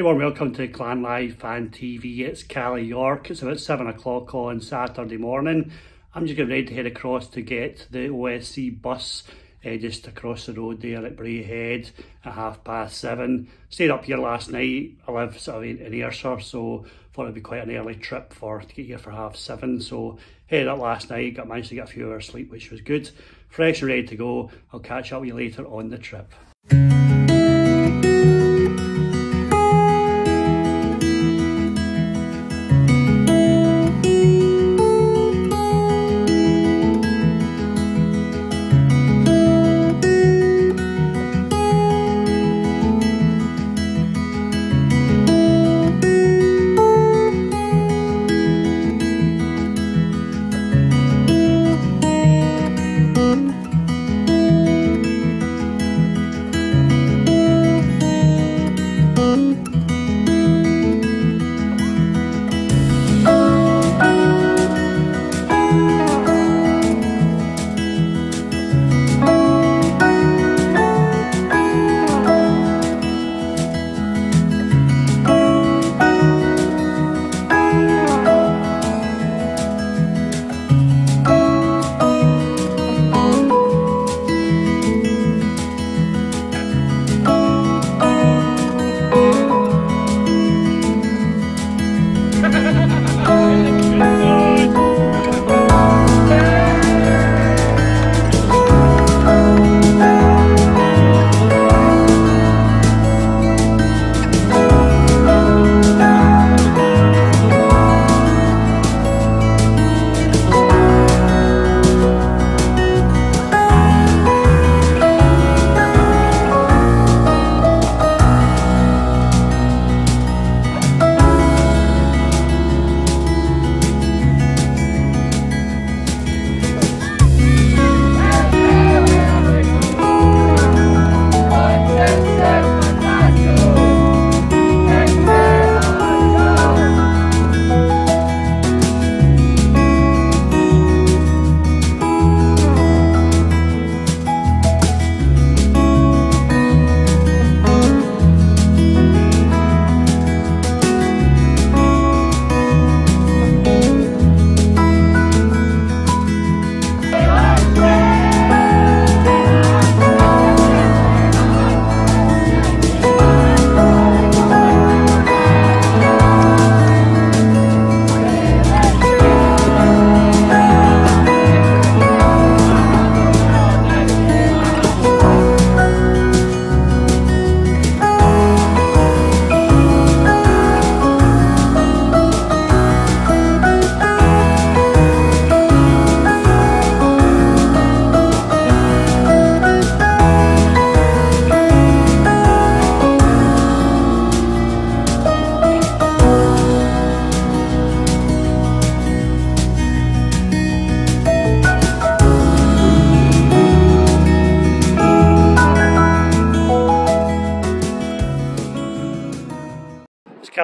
Very warm welcome to Clan Live Fan TV. It's Callie York. It's about 7 o'clock on Saturday morning. I'm just getting ready to head across to get the OSC bus uh, just across the road there at Braehead at half past seven. Stayed up here last night. I live sort of in, in Ayrshire, so thought it'd be quite an early trip for to get here for half seven. So headed up last night, got managed to get a few hours sleep, which was good. Fresh and ready to go. I'll catch up with you later on the trip.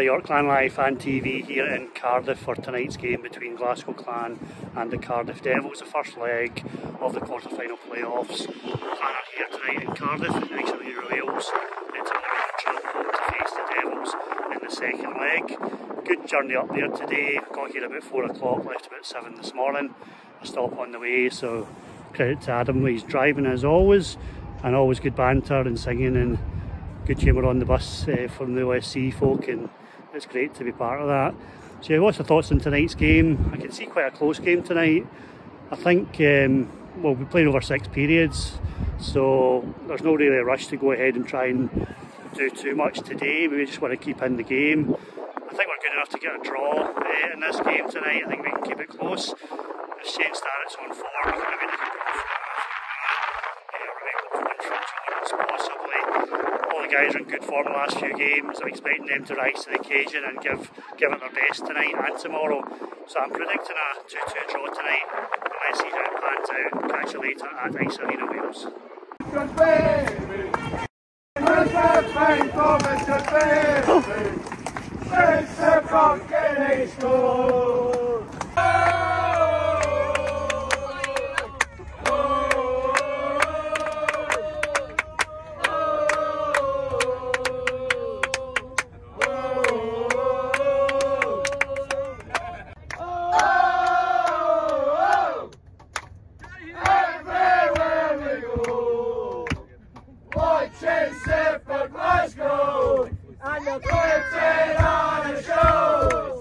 Kelly York Clan Live Fan TV here in Cardiff for tonight's game between Glasgow Clan and the Cardiff Devils, the first leg of the quarter-final playoffs. Clan are here tonight in Cardiff, next to the Wales, and tomorrow to face the Devils in the second leg. Good journey up there today, got here about 4 o'clock, left about 7 this morning. A stop on the way, so credit to Adam, he's driving as always, and always good banter and singing and good humour on the bus uh, from the OSC folk and it's great to be part of that. So yeah, what's your thoughts on tonight's game? I can see quite a close game tonight. I think, um, we'll be playing over six periods, so there's no really a rush to go ahead and try and do too much today. We just want to keep in the game. I think we're good enough to get a draw uh, in this game tonight. I think we can keep it close. If St Starrett's on form, we can maybe guys are in good form the last few games. I'm expecting them to rise to the occasion and give give it their best tonight and tomorrow. So I'm predicting a 2-2 draw tonight. Let's see how it pans out. Catch you later at Ice Arena Wales. Patrician for Glasgow and the Britain on a show.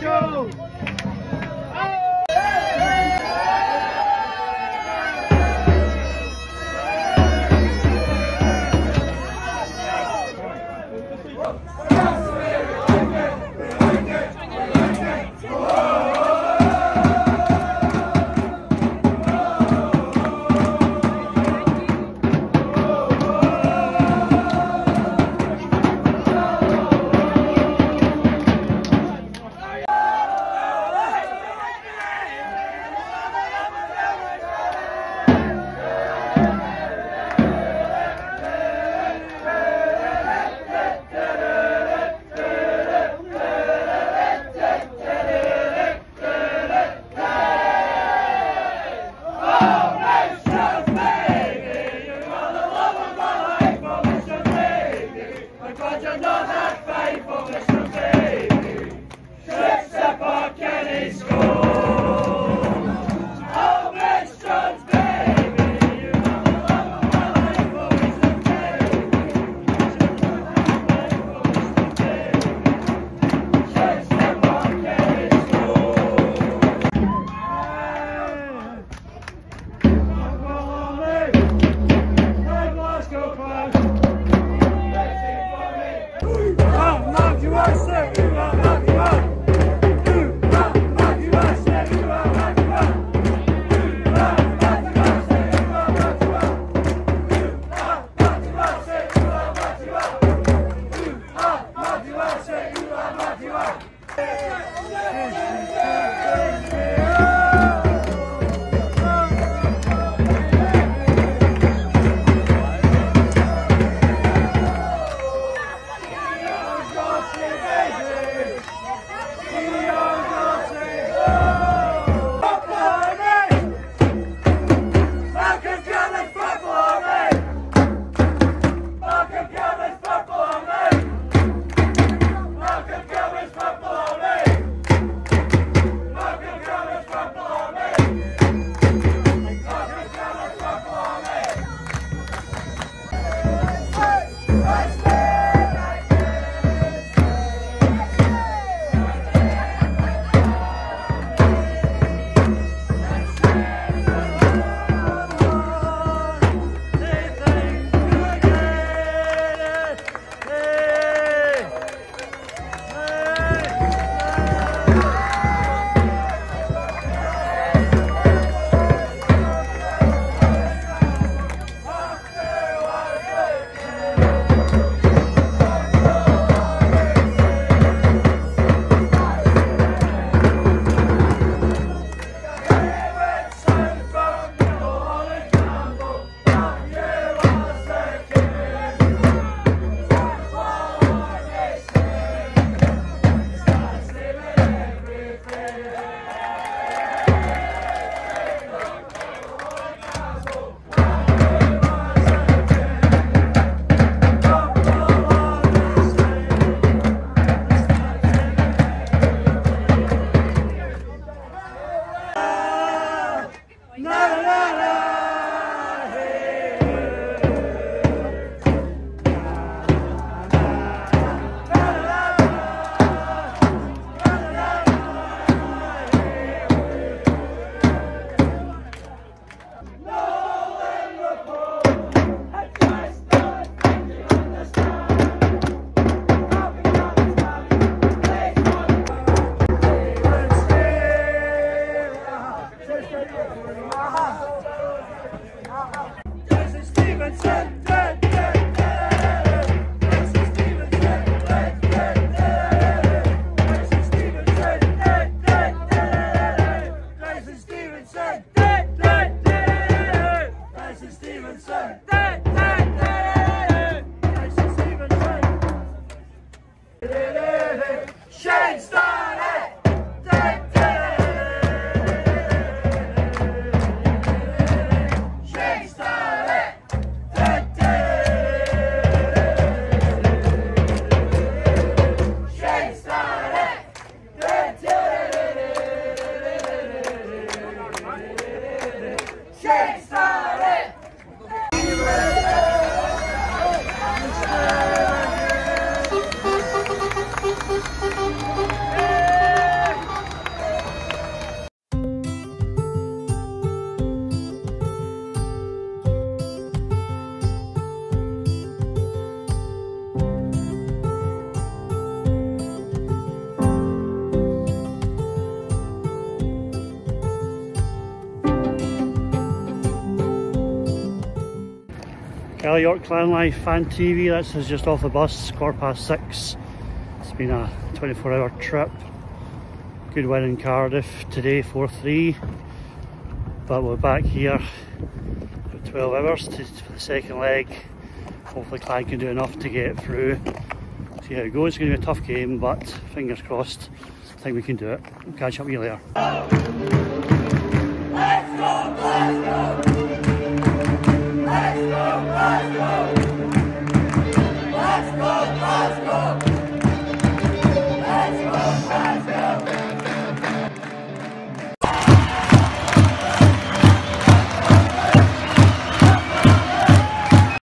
Show. Early York Clan Live Fan TV, that's is just off the bus, quarter past six. It's been a 24 hour trip. Good win in Cardiff today, 4-3. But we're back here for 12 hours to, for the second leg. Hopefully Clan can do enough to get through. See how it goes. It's going to be a tough game, but fingers crossed. I think we can do it. We'll catch up with you later. Let's go, let's go!